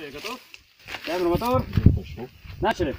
Начали, готов? Камеру мотор. Пошел. Начали.